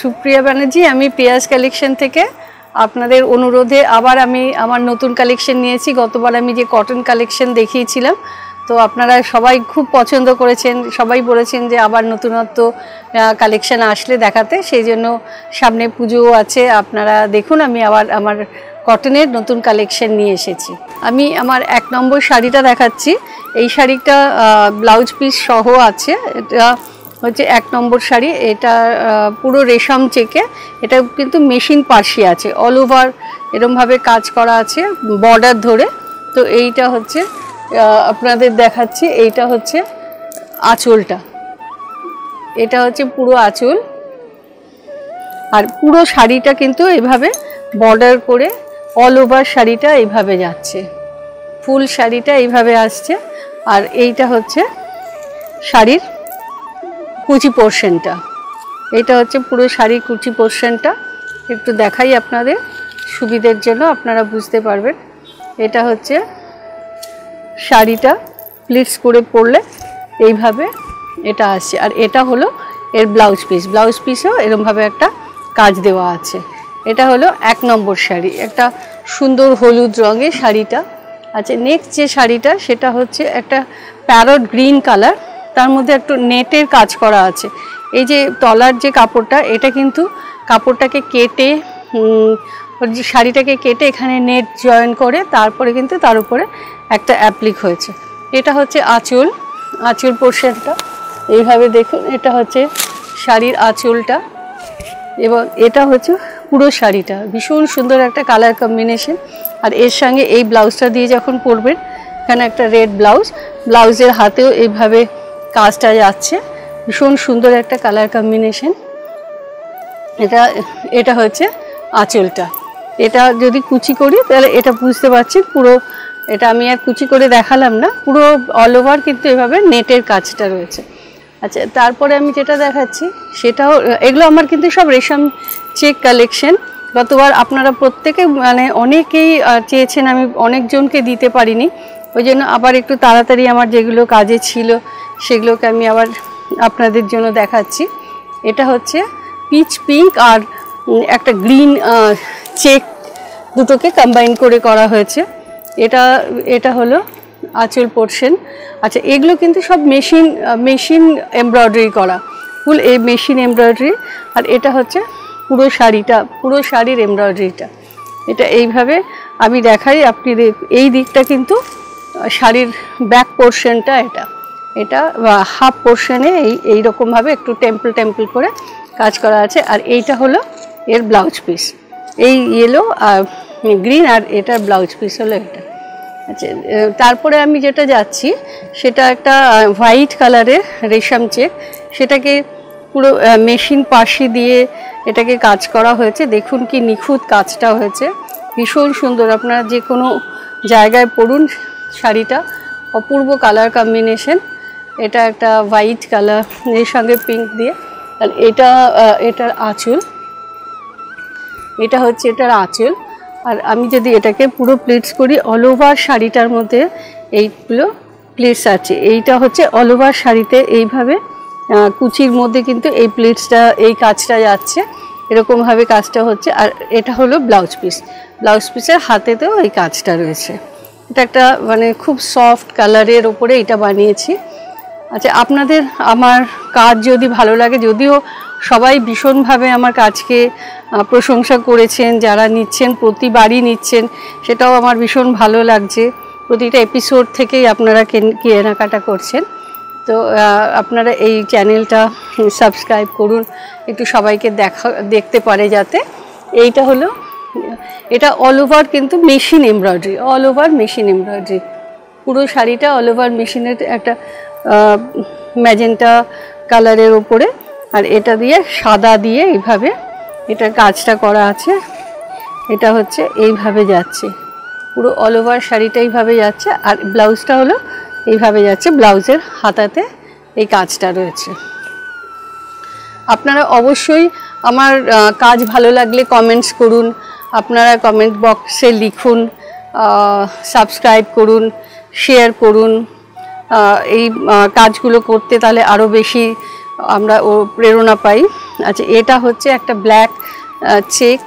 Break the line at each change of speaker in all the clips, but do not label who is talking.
সুপ্রিয়া ব্যানার্জি, আমি পেঁয়াজ কালেকশন থেকে আপনাদের অনুরোধে আবার আমি আমার নতুন কালেকশন নিয়েছি। গতবার আমি যে কটন কালেকশন দেখিয়েছিলাম, তো আপনারা সবাই খুব পছন্দ করেছেন। সবাই বলেছেন যে আবার নতুনত্ব কালেকশন আসলে দেখাতে। সেই জন্য সামনে পুজোও আছে। আপনারা দেখুন, আমি আবার আমার কটনের নতুন কালেকশন নিয়ে এসেছি। আমি আমার এক নম্বর শাড়িটা দেখাচ্ছি। এই শাড়িটা ব্লাউজ পিস সহ আছে। এটা হচ্ছে এক নম্বর শাড়ি, এটা পুরো রেশম চেকে, এটা কিন্তু মেশিন পার্সি আছে অল ওভার এরমভাবে কাজ করা আছে বর্ডার ধরে। তো এইটা হচ্ছে আপনাদের দেখাচ্ছি, এইটা হচ্ছে আঁচলটা। এটা হচ্ছে পুরো আঁচল। আর পুরো শাড়িটা কিন্তু এভাবে বর্ডার করে অল ওভার শাড়িটা এইভাবে যাচ্ছে। ফুল শাড়িটা এইভাবে আসছে। আর এইটা হচ্ছে শাড়ির কুচি পোর্শনটা। এটা হচ্ছে পুরো শাড়ির কুচি পোর্শনটা। একটু দেখাই আপনাদের। সুবিধের জন্য আপনারা বুঝতে পারবেন। এটা হচ্ছে শাড়িটা প্লিটস করে পরলে এইভাবে এটা আসছে আর এটা হলো এর ব্লাউজ পিস। ব্লাউজ পিসেও এরমভাবে একটা কাজ দেওয়া আছে। এটা হলো এক নম্বর শাড়ি। একটা সুন্দর হলুদ রঙের শাড়িটা। আচ্ছা নেক্সট যে শাড়িটা, সেটা হচ্ছে একটা প্যারট গ্রিন কালার তার মধ্যে একটু নেটের কাজ করা আছে। এই যে তলার যে কাপড়টা, এটা কিন্তু কাপড়টাকে কেটে শাড়িটাকে কেটে এখানে নেট জয়েন করে তারপরে কিন্তু তার উপরে একটা অ্যাপ্লিক হয়েছে। এটা হচ্ছে আঁচল আঁচল পোর্শনটা। এইভাবে দেখুন, এটা হচ্ছে শাড়ির আঁচলটা এবং এটা হচ্ছে পুরো শাড়িটা। ভীষণ সুন্দর একটা কালার কম্বিনেশন আর এর সঙ্গে এই ব্লাউজটা দিয়ে যখন পরবেন, এখানে একটা রেড ব্লাউজ ব্লাউজের হাতেও এইভাবে কাজটা যাচ্ছে। ভীষণ সুন্দর একটা কালার কম্বিনেশন এটা এটা হচ্ছে আঁচলটা। এটা যদি কুচি করি, তাহলে এটা বুঝতে পারছি পুরো, এটা আমি আর কুচি করে দেখালাম না, পুরো অল ওভার কিন্তু এভাবে নেটের কাজটা রয়েছে। আচ্ছা তারপরে আমি যেটা দেখাচ্ছি, সেটাও, এগুলো আমার কিন্তু সব রেশম চেক কালেকশন গতবার আপনারা প্রত্যেকে মানে অনেকেই চেয়েছেন আমি অনেকজনকে দিতে পারিনি। ওই জন্য আবার একটু তাড়াতাড়ি আমার যেগুলো কাজে ছিল, সেগুলোকে আমি আবার আপনাদের জন্য দেখাচ্ছি। এটা হচ্ছে পিচ পিঙ্ক আর একটা গ্রিন চেক দুটোকে কম্বাইন করে করা হয়েছে। এটা এটা হলো আঁচল পোর্শন আচ্ছা এগুলো কিন্তু সব মেশিন মেশিন এমব্রয়ডারি করা। ফুল এই মেশিন এমব্রয়ডারি আর এটা হচ্ছে পুরো শাড়িটা, পুরো শাড়ির এমব্রয়ডারিটা এটা এইভাবে আমি দেখাই, আপনি এই দিকটা কিন্তু শাড়ির ব্যাক পোর্শনটা এটা। এটা হাফ পোর্শনে এই এইরকমভাবে একটু টেম্পল টেম্পল করে কাজ করা আছে। আর এইটা হলো এর ব্লাউজ পিস এই ইয়েলো আর গ্রিন আর এটার ব্লাউজ পিস হলো এটা। আচ্ছা তারপরে আমি যেটা যাচ্ছি, সেটা একটা হোয়াইট কালারের রেশম চেক। সেটাকে পুরো মেশিন পাশি দিয়ে এটাকে কাজ করা হয়েছে। দেখুন কি নিখুঁত কাজটা হয়েছে। ভীষণ সুন্দর। আপনারা যে কোনো জায়গায় পরুন শাড়িটা। অপূর্ব কালার কম্বিনেশন এটা একটা হোয়াইট কালারের সঙ্গে পিঙ্ক দিয়ে। আর এটা এটার আঁচল। এটা হচ্ছে এটার আঁচল। আর আমি যদি এটাকে পুরো প্লেটস করি অল ওভার শাড়িটার মধ্যে এইগুলো প্লেটস আছে। এইটা হচ্ছে অল ওভার শাড়িতে এইভাবে কুচির মধ্যে কিন্তু এই প্লেটসটা এই কাজটা যাচ্ছে। এরকমভাবে কাজটা হচ্ছে। আর এটা হলো ব্লাউজ পিস ব্লাউজ পিসের হাতেতেও এই কাজটা রয়েছে। এটা একটা মানে খুব সফট কালারের ওপরে এটা বানিয়েছি। আচ্ছা আপনাদের আমার কাজ যদি ভালো লাগে, যদিও সবাই ভীষণভাবে আমার কাজকে প্রশংসা করেছেন, যারা নিচ্ছেন, প্রতিবারই নিচ্ছেন, সেটাও আমার ভীষণ ভালো লাগছে। প্রতিটা এপিসোড থেকেই আপনারা কেন- কেনাকাটা করছেন। তো আপনারা এই চ্যানেলটা সাবস্ক্রাইব করুন, একটু সবাইকে দেখা, দেখতে পারে যাতে। এইটা হলো এটা অল ওভার কিন্তু machine embroidery all over machine embroidery পুরো শাড়িটা অল ওভার মেশিনের একটা ম্যাজেন্টা কালারের ওপরে। আর এটা দিয়ে সাদা দিয়ে এইভাবে এটা কাজটা করা আছে। এটা হচ্ছে এইভাবে যাচ্ছে। পুরো অল ওভার শাড়িটা এইভাবে যাচ্ছে। আর ব্লাউজটা হলো এইভাবে যাচ্ছে। ব্লাউজের হাতাতে এই কাজটা রয়েছে। আপনারা অবশ্যই আমার কাজ ভালো লাগলে কমেন্টস করুন। আপনারা কমেন্ট বক্সে লিখুন সাবস্ক্রাইব করুন শেয়ার করুন এই কাজগুলো করতে তাহলে আরও বেশি আমরা ও প্রেরণা পাই। আচ্ছা এটা হচ্ছে একটা ব্ল্যাক চেক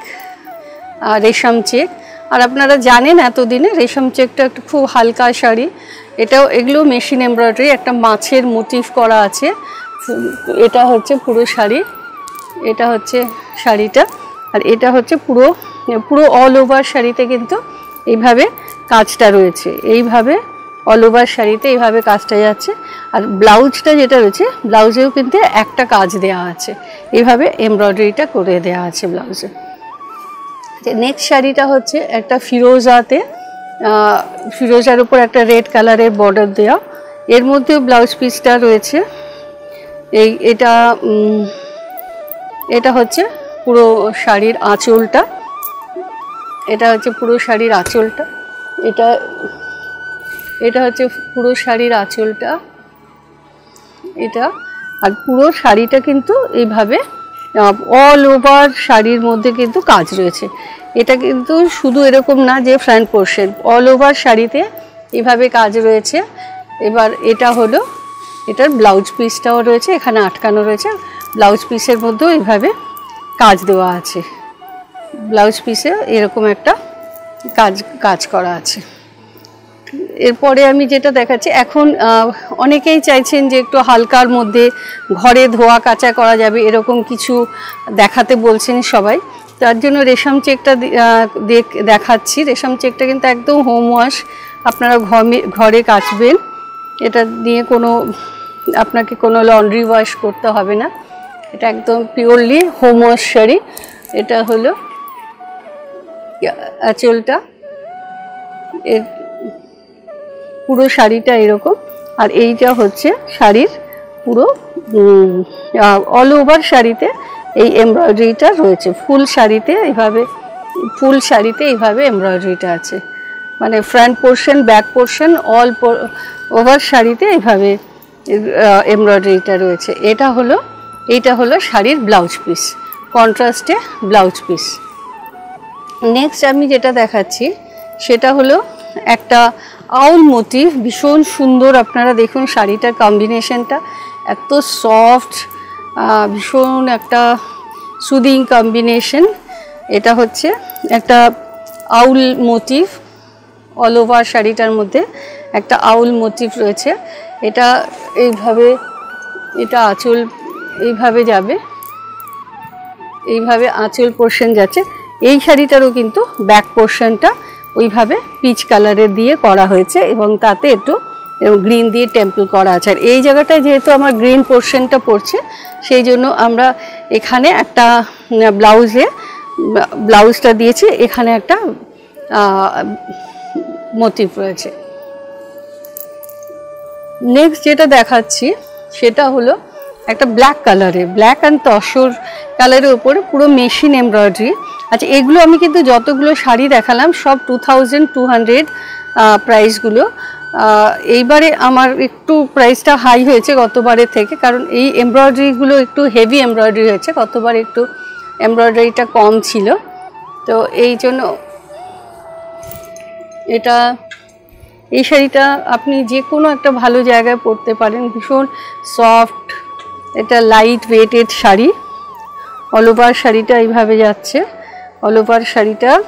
রেশম চেক আর আপনারা জানেন এতদিনে রেশম চেকটা একটা খুব হালকা শাড়ি। এটাও, এগুলো মেশিন এমব্রয়ডারি একটা মাছের মোটিভ করা আছে। এটা হচ্ছে পুরো শাড়ি। এটা হচ্ছে শাড়িটা। আর এটা হচ্ছে পুরো পুরো অল ওভার শাড়িতে কিন্তু এইভাবে কাজটা রয়েছে। এইভাবে অল ওভার শাড়িতে এইভাবে কাজটা যাচ্ছে। আর ব্লাউজটা যেটা রয়েছে, ব্লাউজেও কিন্তু একটা কাজ দেওয়া আছে। এইভাবে এমব্রয়ডারিটা করে দেওয়া আছে ব্লাউজে। নেক্সট শাড়িটা হচ্ছে একটা ফিরোজাতে ফিরোজার উপর একটা রেড কালারের বর্ডার দেওয়া এর মধ্যেও ব্লাউজ পিসটা রয়েছে। এই, এটা এটা হচ্ছে পুরো শাড়ির আঁচলটা। এটা হচ্ছে পুরো শাড়ির আঁচলটা। এটা এটা হচ্ছে পুরো শাড়ির আঁচলটা। এটা, আর পুরো শাড়িটা কিন্তু এইভাবে অল ওভার শাড়ির মধ্যে কিন্তু কাজ রয়েছে। এটা কিন্তু শুধু এরকম না যে ফ্রন্ট পোর্শন অল ওভার শাড়িতে এভাবে কাজ রয়েছে। এবার এটা হলো, এটার ব্লাউজ পিসটাও রয়েছে, এখানে আটকানো রয়েছে। ব্লাউজ পিসের মধ্যেও এইভাবে কাজ দেওয়া আছে। ব্লাউজ পিসে এরকম একটা কাজ কাজ করা আছে। এরপরে আমি যেটা দেখাচ্ছি, এখন অনেকেই চাইছেন যে একটু হালকার মধ্যে ঘরে ধোয়া কাচা করা যাবে, এরকম কিছু দেখাতে বলছেন সবাই। তার জন্য রেশম চেকটা দেখ- দেখাচ্ছি। রেশম চেকটা কিন্তু একদম হোম ওয়াশ আপনারা ঘরে কাচবেন। এটা নিয়ে কোনো, আপনাকে কোনো লন্ড্রি ওয়াশ করতে হবে না। এটা একদম পিওরলি হোম ওয়াশ শাড়ি। এটা হলো আঁচলটা। এর পুরো শাড়িটা এরকম। আর এইটা হচ্ছে শাড়ির পুরো অল ওভার শাড়িতে এই এমব্রয়ডারিটা রয়েছে। ফুল শাড়িতে এইভাবে ফুল শাড়িতে এইভাবে এমব্রয়ডারিটা আছে। মানে front portion back portion all over শাড়িতে এইভাবে এমব্রয়ডারিটা রয়েছে। এটা হলো এইটা হলো শাড়ির ব্লাউজ পিস, কন্ট্রাস্টে ব্লাউজ পিস। নেক্সট আমি যেটা দেখাচ্ছি, সেটা হলো একটা আউল মোটিভ ভীষণ সুন্দর আপনারা দেখুন শাড়িটার কম্বিনেশনটা এত সফট ভীষণ একটা সুদিং কম্বিনেশন এটা হচ্ছে একটা আউল মোটিভ অল ওভার শাড়িটার মধ্যে একটা আউল মোটিভ রয়েছে। এটা এইভাবে, এটা আঁচল এইভাবে যাবে। এইভাবে আঁচল পোর্শন যাচ্ছে। এই শাড়িটারও কিন্তু ব্যাক পোর্শনটা ওইভাবে পিচ কালারের দিয়ে করা হয়েছে এবং তাতে একটু গ্রিন দিয়ে টেম্পল করা আছে। আর এই জায়গাটায় যেহেতু আমার গ্রিন পোর্শনটা পড়ছে, সেই জন্য আমরা এখানে একটা ব্লাউজে ব্লাউজটা দিয়েছি। এখানে একটা মোটিভ রয়েছে। নেক্সট যেটা দেখাচ্ছি, সেটা হলো একটা ব্ল্যাক কালারে ব্ল্যাক অ্যান্ড তসর কালারের উপরে পুরো মেশিন এমব্রয়ডারি আচ্ছা এগুলো আমি কিন্তু যতগুলো শাড়ি দেখালাম, সব টু থাউজেন্ড টু হান্ড্রেড প্রাইসগুলো এইবারে আমার একটু প্রাইসটা হাই হয়েছে গতবারের থেকে, কারণ এই এমব্রয়ডারিগুলো একটু হেভি এমব্রয়ডারি হয়েছে, গতবার একটু এমব্রয়ডারিটা কম ছিল। তো এই জন্য এটা, এই শাড়িটা আপনি যে কোনো একটা ভালো জায়গায় পরতে পারেন। ভীষণ সফট এটা লাইট ওয়েটেড শাড়ি। অল ওভার শাড়িটা এইভাবে যাচ্ছে। অল ওভার শাড়িটা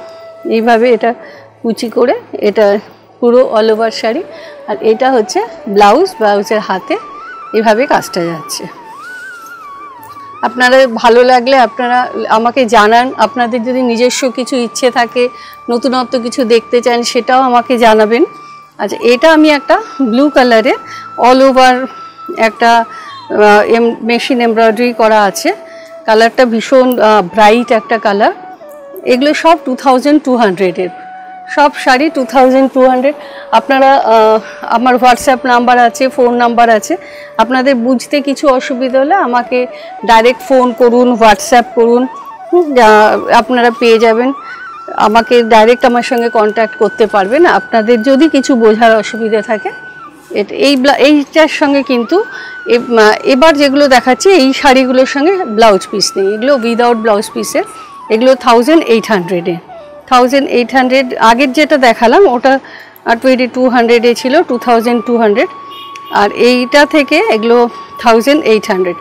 এইভাবে এটা কুচি করে এটা পুরো অল ওভার শাড়ি। আর এটা হচ্ছে ব্লাউজ ব্লাউজের হাতে এভাবে কাজটা যাচ্ছে। আপনারা ভালো লাগলে আপনারা আমাকে জানান। আপনাদের যদি নিজস্ব কিছু ইচ্ছে থাকে, নতুনত্ব কিছু দেখতে চান, সেটাও আমাকে জানাবেন। আচ্ছা এটা আমি একটা ব্লু কালারে অল ওভার একটা মেশিন এমব্রয়ডারি করা আছে। কালারটা ভীষণ ব্রাইট একটা কালার এগুলো সব টু থাউজেন্ড টু হান্ড্রেডের সব শাড়ি টু থাউজেন্ড টু হান্ড্রেড আপনারা আমার হোয়াটসঅ্যাপ নাম্বার আছে ফোন নাম্বার আছে। আপনাদের বুঝতে কিছু অসুবিধা হলে আমাকে ডাইরেক্ট ফোন করুন হোয়াটসঅ্যাপ করুন। আপনারা পেয়ে যাবেন। আমাকে ডাইরেক্ট আমার সঙ্গে কন্ট্যাক্ট করতে পারবেন। আপনাদের যদি কিছু বোঝার অসুবিধা থাকে এই এইটার সঙ্গে কিন্তু এবার যেগুলো দেখাচ্ছি, এই শাড়িগুলোর সঙ্গে ব্লাউজ পিস নেই। এগুলো উইদাউট ব্লাউজ পিসের এগুলো থাউজেন্ড এইট হান্ড্রেডে থাউজেন্ড এইট হান্ড্রেড আগের যেটা দেখালাম, ওটা টোয়েন্টি টু হান্ড্রেডে ছিল টু থাউজেন্ড টু হান্ড্রেড আর এইটা থেকে এগুলো থাউজেন্ড এইট হান্ড্রেড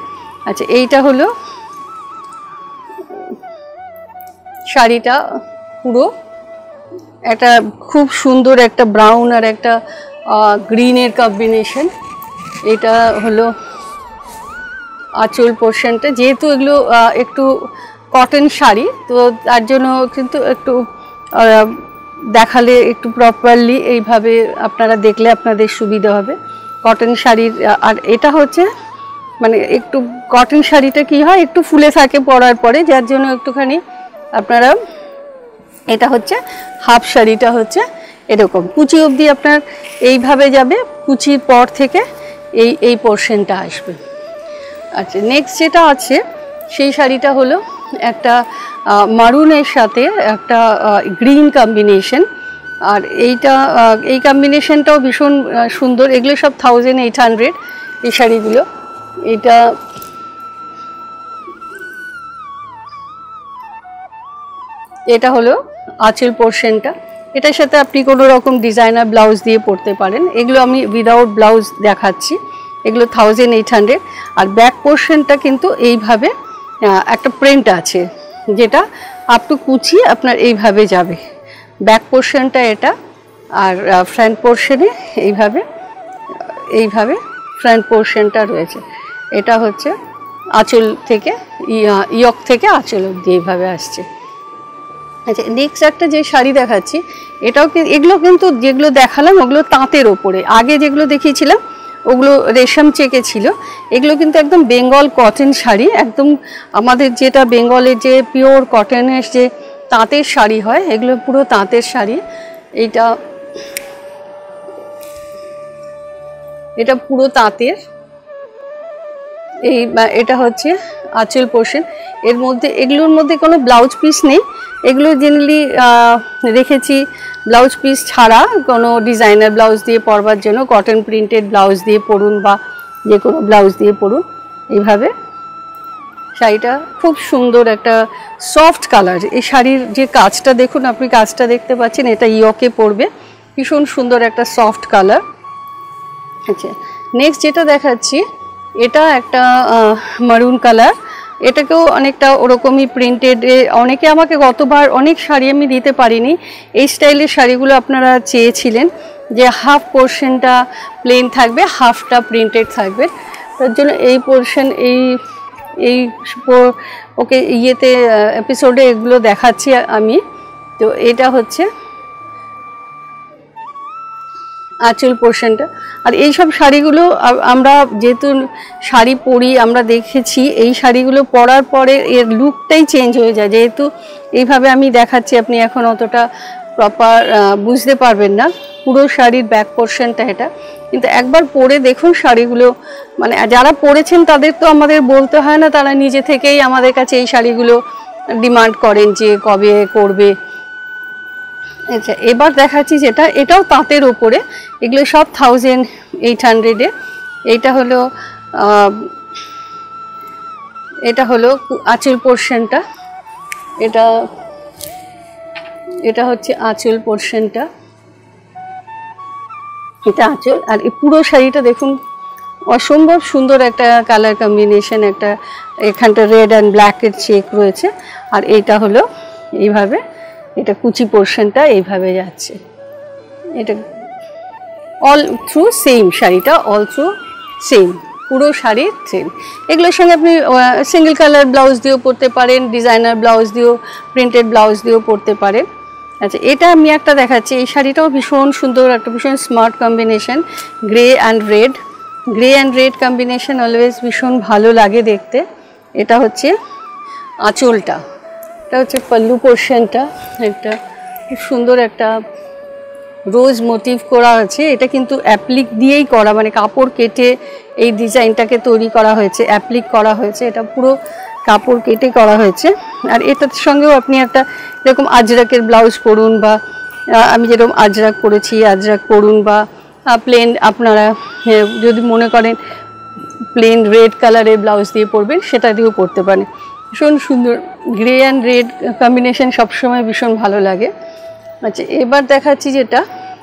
আচ্ছা এইটা হলো শাড়িটা পুরো। একটা খুব সুন্দর একটা ব্রাউন আর একটা গ্রিনের কম্বিনেশন এটা হলো আঁচল পোর্শনটা যেহেতু এগুলো একটু কটন শাড়ি, তো তার জন্য কিন্তু একটু দেখালে একটু প্রপারলি এইভাবে আপনারা দেখলে আপনাদের সুবিধা হবে। কটন শাড়ির আর এটা হচ্ছে মানে একটু কটন শাড়িটা কি হয়, একটু ফুলে থাকে পরার পরে, যার জন্য একটুখানি আপনারা, এটা হচ্ছে হাফ শাড়িটা হচ্ছে এরকম। কুচি অবধি আপনার এইভাবে যাবে, কুচির পর থেকে এই এই পোর্শনটা আসবে। আচ্ছা নেক্সট যেটা আছে, সেই শাড়িটা হলো একটা মারুনের সাথে একটা গ্রিন কম্বিনেশন আর এইটা এই কম্বিনেশনটাও ভীষণ সুন্দর। এগুলো সব থাউজেন্ড এইট হান্ড্রেড এই শাড়িগুলো। এটা এটা হলো আঁচল পোর্শনটা এটার সাথে আপনি কোনো রকম ডিজাইনার ব্লাউজ দিয়ে পরতে পারেন। এগুলো আমি উইদাউট ব্লাউজ দেখাচ্ছি। এগুলো থাউজেন্ড এইট হান্ড্রেড আর ব্যাক পোর্শনটা কিন্তু এইভাবে একটা প্রিন্ট আছে, যেটা আপ টু কুচি আপনার এইভাবে যাবে। ব্যাক পোর্শনটা এটা, আর ফ্রন্ট পোর্শনে এইভাবে এইভাবে ফ্রন্ট পোর্শনটা রয়েছে। এটা হচ্ছে আঁচল থেকে, ইয়া- ইয়ক থেকে আঁচল অব্দি এইভাবে আসছে। আচ্ছা নেক্সট একটা যে শাড়ি দেখাচ্ছি, এটাও এগুলো কিন্তু যেগুলো দেখালাম, ওগুলো তাঁতের ওপরে। আগে যেগুলো দেখিয়েছিলাম, ওগুলো রেশম চেকে ছিল। এগুলো কিন্তু একদম বেঙ্গল কটন শাড়ি, একদম আমাদের যেটা বেঙ্গলের যে পিওর কটনের যে তাঁতের শাড়ি হয়, এগুলো পুরো তাঁতের শাড়ি। এটা এটা পুরো তাঁতের। এই এটা হচ্ছে আঁচল পোর্শন। এর মধ্যে, এগুলোর মধ্যে কোনো ব্লাউজ পিস নেই। এগুলো জেনারেলি রেখেছি ব্লাউজ পিস ছাড়া। কোনো ডিজাইনার ব্লাউজ দিয়ে পরবার জন্য, কটন প্রিন্টেড ব্লাউজ দিয়ে পরুন বা যে কোনো ব্লাউজ দিয়ে পরুন। এইভাবে। শাড়িটা খুব সুন্দর একটা সফট কালার। এই শাড়ির যে কাজটা দেখুন, আপনি কাজটা দেখতে পাচ্ছেন, এটা ইয়কে পড়বে ভীষণ সুন্দর একটা সফট কালার। আচ্ছা নেক্সট যেটা দেখাচ্ছি এটা একটা মারুন কালার এটাকেও অনেকটা ওরকমই প্রিন্টেড অনেকে আমাকে গতবার অনেক শাড়ি আমি দিতে পারিনি। এই স্টাইলের শাড়িগুলো আপনারা চেয়েছিলেন যে হাফ পোর্শনটা প্লেন থাকবে হাফটা প্রিন্টেড থাকবে। তার জন্য এই পোর্শন এই এই ওকে ইয়েতে এপিসোডে এগুলো দেখাচ্ছি আমি। তো এটা হচ্ছে আঁচল পোর্শনটা আর এই সব শাড়িগুলো আমরা যেহেতু শাড়ি পরি, আমরা দেখেছি, এই শাড়িগুলো পরার পরে এর লুকটাই চেঞ্জ হয়ে যায়। যেহেতু এইভাবে আমি দেখাচ্ছি, আপনি এখন অতটা প্রপার বুঝতে পারবেন না। পুরো শাড়ির ব্যাক পোর্শনটা এটা। কিন্তু একবার পরে দেখুন শাড়িগুলো মানে যারা পরেছেন তাদের তো আমাদের বলতে হয় না, তারা নিজে থেকেই আমাদের কাছে এই শাড়িগুলো ডিমান্ড করেন যে কবে করবে। আচ্ছা এবার দেখাচ্ছি যেটা, এটাও তাঁতের ওপরে এগুলো সব থাউজেন্ড এইট হান্ড্রেডে এইটা হলো এটা হলো আঁচল পোর্শনটা এটা এটা হচ্ছে আঁচল পোর্শনটা এটা আঁচল, আর এই পুরো শাড়িটা দেখুন, অসম্ভব সুন্দর একটা কালার কম্বিনেশন একটা এখানটা রেড অ্যান্ড ব্ল্যাকের চেক রয়েছে। আর এইটা হলো এইভাবে এটা কুচি পোর্শনটা এইভাবে যাচ্ছে। এটা অল থ্রু সেম শাড়িটা অল থ্রু সেম পুরো শাড়ির সেম এগুলোর সঙ্গে আপনি সিঙ্গেল কালার ব্লাউজ দিয়েও পরতে পারেন ডিজাইনার ব্লাউজ দিয়েও প্রিন্টেড ব্লাউজ দিয়েও পরতে পারেন। আচ্ছা এটা আমি একটা দেখাচ্ছি, এই শাড়িটাও ভীষণ সুন্দর, একটা ভীষণ smart combination grey and red grey and red combination always ভীষণ ভালো লাগে দেখতে। এটা হচ্ছে আঁচলটা। এটা হচ্ছে পল্লু পোর্শনটা। একটা খুব সুন্দর একটা রোজ মোটিভ করা আছে। এটা কিন্তু অ্যাপ্লিক দিয়েই করা মানে কাপড় কেটে এই ডিজাইনটাকে তৈরি করা হয়েছে, অ্যাপ্লিক করা হয়েছে। এটা পুরো কাপড় কেটে করা হয়েছে। আর এটার সঙ্গেও আপনি একটা এরকম আজরাকের ব্লাউজ পরুন বা আমি যেরকম আজরাক পরেছি, আজরাক পরুন বা প্লেন আপনারা যদি মনে করেন প্লেন রেড কালারের ব্লাউজ দিয়ে পরবেন, সেটা দিয়েও পরতে পারেন। ভীষণ সুন্দর গ্রে অ্যান্ড রেড কম্বিনেশন সবসময় ভীষণ ভালো লাগে। আচ্ছা এবার দেখাচ্ছি যেটা,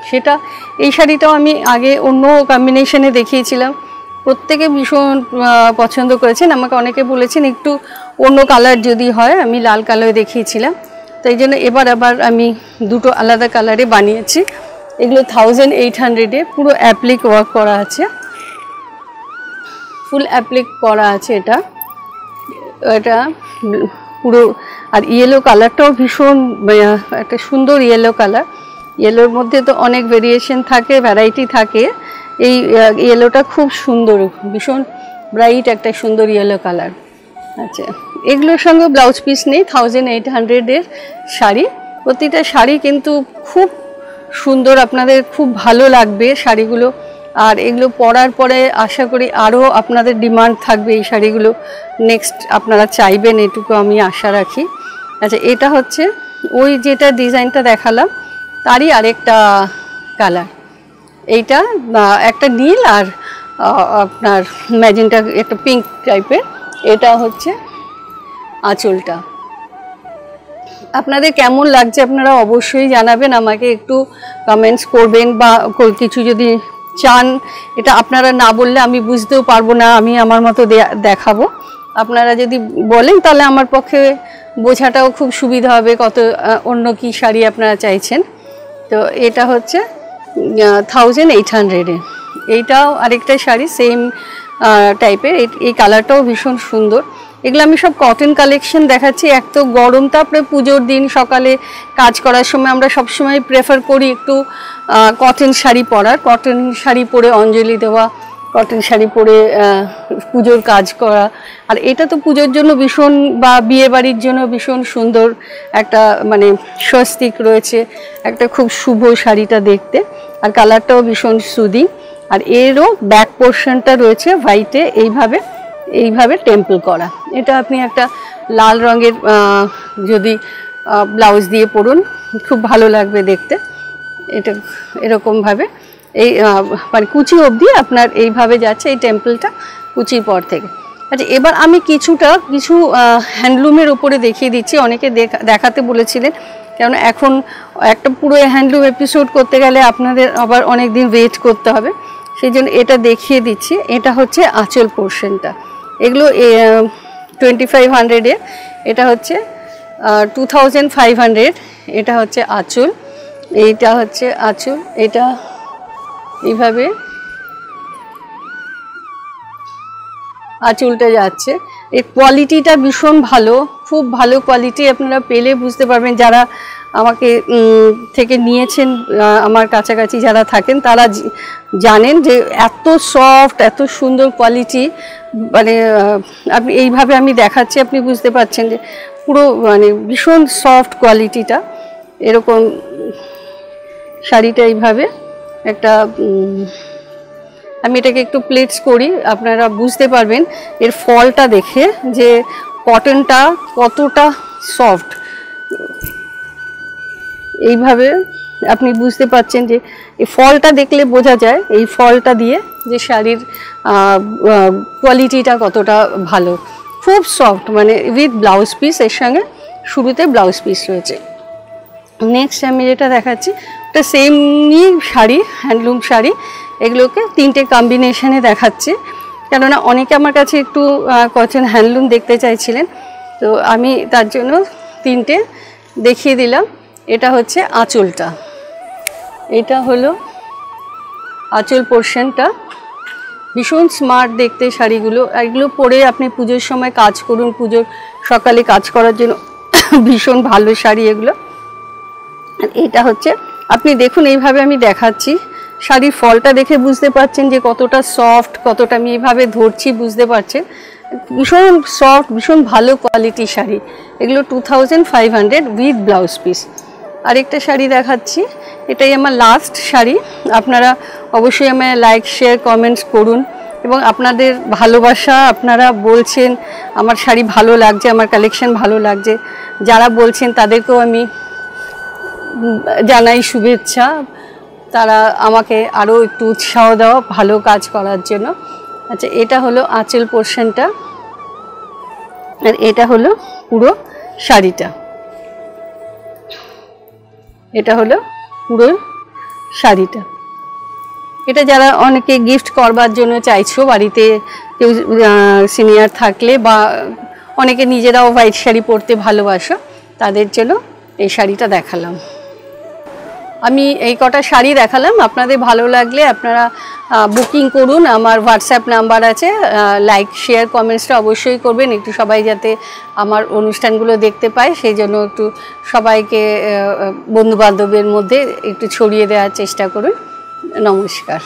সেটা এই শাড়িটাও আমি আগে অন্য কম্বিনেশনে দেখিয়েছিলাম। প্রত্যেকে ভীষণ পছন্দ করেছেন। আমাকে অনেকে বলেছেন একটু অন্য কালার যদি হয়, আমি লাল কালার দেখিয়েছিলাম। তাই জন্য এবার আবার আমি দুটো আলাদা কালারে বানিয়েছি। এগুলো থাউজেন্ড এইট হান্ড্রেডে পুরো অ্যাপ্লিক ওয়ার্ক করা আছে। ফুল অ্যাপ্লিক করা আছে এটা। এটা পুরো, আর ইয়েলো কালারটাও ভীষণ একটা সুন্দর ইয়েলো কালার ইয়েলোর মধ্যে তো অনেক ভেরিয়েশন থাকে ভ্যারাইটি থাকে। এই ইয়েলোটা খুব সুন্দর, ভীষণ ব্রাইট একটা সুন্দর ইয়েলো কালার আচ্ছা এগুলোর সঙ্গে ব্লাউজ পিস নেই থাউজেন্ড এইট হান্ড্রেডের শাড়ি। প্রতিটা শাড়ি কিন্তু খুব সুন্দর, আপনাদের খুব ভালো লাগবে শাড়িগুলো। আর এগুলো পরার পরে আশা করি আরও আপনাদের ডিমান্ড থাকবে এই শাড়িগুলো। নেক্সট আপনারা চাইবেন, এটুকু আমি আশা রাখি। আচ্ছা এটা হচ্ছে, ওই যেটা ডিজাইনটা দেখালাম, তারই আরেকটা কালার। এইটা একটা নীল আর আপনার ম্যাজিনটা একটা পিঙ্ক টাইপের এটা হচ্ছে আঁচলটা। আপনাদের কেমন লাগছে আপনারা অবশ্যই জানাবেন, আমাকে একটু কমেন্টস করবেন বা কিছু যদি চান, এটা আপনারা না বললে আমি বুঝতেও পারব না, আমি আমার মতো দেখাবো। আপনারা যদি বলেন তাহলে আমার পক্ষে বোঝাটাও খুব সুবিধা হবে, কত অন্য কি শাড়ি আপনারা চাইছেন। তো এটা হচ্ছে থাউজেন্ড এইট হান্ড্রেডে এইটাও আরেকটা শাড়ি সেম টাইপের এই কালারটাও ভীষণ সুন্দর। এগুলো আমি সব কটন কালেকশন দেখাচ্ছি। এক তো গরম তারপরে পুজোর দিন, সকালে কাজ করার সময় আমরা সবসময় প্রেফার করি একটু কটন শাড়ি পরার। কটন শাড়ি পরে অঞ্জলি দেওয়া কটন শাড়ি পরে পুজোর কাজ করা। আর এটা তো পুজোর জন্য ভীষণ বা বিয়ে বাড়ির জন্য ভীষণ সুন্দর একটা মানে স্বস্তিক রয়েছে। একটা খুব শুভ শাড়িটা দেখতে। আর কালারটাও ভীষণ সুদি আর এরও ব্যাক পোর্শনটা রয়েছে হোয়াইটে এইভাবে এইভাবে টেম্পল করা। এটা আপনি একটা লাল রঙের যদি ব্লাউজ দিয়ে পরুন, খুব ভালো লাগবে দেখতে। এটা এরকমভাবে এই মানে কুচি অবধি আপনার এইভাবে যাচ্ছে এই টেম্পলটা কুচির পর থেকে। আচ্ছা এবার আমি কিছুটা, কিছু হ্যান্ডলুমের উপরে দেখিয়ে দিচ্ছি। অনেকে দেখাতে বলেছিলেন কারণ এখন একটা পুরো হ্যান্ডলুম এপিসোড করতে গেলে আপনাদের আবার অনেক দিন ওয়েট করতে হবে। সেই জন্য এটা দেখিয়ে দিচ্ছি। এটা হচ্ছে আঁচল পোর্শনটা এগুলো টোয়েন্টি ফাইভ হান্ড্রেডের এটা হচ্ছে টু থাউজেন্ড ফাইভ হান্ড্রেড এটা হচ্ছে আঁচল। এইটা হচ্ছে আঁচল। এটা এইভাবে আঁচলটা যাচ্ছে। এর কোয়ালিটিটা ভীষণ ভালো। খুব ভালো কোয়ালিটি আপনারা পেলে বুঝতে পারবেন। যারা আমাকে থেকে নিয়েছেন আমার কাছাকাছি যারা থাকেন, তারা জানেন যে এত সফট এত সুন্দর কোয়ালিটি মানে আপনি এইভাবে আমি দেখাচ্ছি, আপনি বুঝতে পারছেন যে পুরো মানে ভীষণ সফট কোয়ালিটিটা এরকম শাড়িটা এইভাবে একটা আমি এটাকে একটু প্লেটস করি, আপনারা বুঝতে পারবেন এর ফলটা দেখে যে কটনটা কতটা সফট এইভাবে আপনি বুঝতে পারছেন যে এই ফলটা দেখলে বোঝা যায় এই ফলটা দিয়ে যে শাড়ির কোয়ালিটিটা কতটা ভালো। খুব সফট মানে উইথ ব্লাউজ পিস এর সঙ্গে শুরুতে ব্লাউজ পিস রয়েছে। নেক্সট আমি যেটা দেখাচ্ছি ওটা সেমই শাড়ি হ্যান্ডলুম শাড়ি, এগুলোকে তিনটে কম্বিনেশনে দেখাচ্ছি। কেননা অনেকে আমার কাছে একটু কটন হ্যান্ডলুম দেখতে চাইছিলেন। তো আমি তার জন্য তিনটে দেখিয়ে দিলাম। এটা হচ্ছে আঁচলটা। এটা হলো আঁচল পোর্শনটা ভীষণ স্মার্ট দেখতে শাড়িগুলো। এগুলো পরে আপনি পুজোর সময় কাজ করুন, পুজোর সকালে কাজ করার জন্য। ভীষণ ভালো শাড়ি এগুলো। এটা হচ্ছে, আপনি দেখুন এইভাবে আমি দেখাচ্ছি। শাড়ির ফলটা দেখে বুঝতে পারছেন যে কতটা সফট কতটা আমি এইভাবে ধরছি, বুঝতে পারছেন? ভীষণ সফট ভীষণ ভালো কোয়ালিটির শাড়ি। এগুলো two thousand five hundred with blouse piece আরেকটা শাড়ি দেখাচ্ছি। এটাই আমার লাস্ট শাড়ি। আপনারা অবশ্যই আমায় লাইক শেয়ার কমেন্টস করুন এবং আপনাদের ভালোবাসা, আপনারা বলছেন আমার শাড়ি ভালো লাগছে, আমার কালেকশন ভালো লাগছে। যারা বলছেন তাদেরকেও আমি জানাই শুভেচ্ছা। তারা আমাকে আরও একটু উৎসাহ দেওয়া ভালো কাজ করার জন্য। আচ্ছা এটা হলো আঁচল পোর্শনটা আর এটা হলো পুরো শাড়িটা। এটা হলো পুরো শাড়িটা। এটা যারা অনেকে গিফট করবার জন্য চাইছো বাড়িতে, কেউ সিনিয়র থাকলে বা অনেকে নিজেরাও হোয়াইট শাড়ি পরতে ভালোবাসো, তাদের জন্য এই শাড়িটা দেখালাম। আমি এই কটা শাড়ি দেখালাম। আপনাদের ভালো লাগলে আপনারা বুকিং করুন। আমার হোয়াটসঅ্যাপ নাম্বার আছে। লাইক শেয়ার কমেন্টসটা অবশ্যই করবেন। একটু সবাই যাতে আমার অনুষ্ঠানগুলো দেখতে পায়। সেই জন্য একটু সবাইকে বন্ধুবান্ধবের মধ্যে একটু ছড়িয়ে দেওয়ার চেষ্টা করুন। নমস্কার।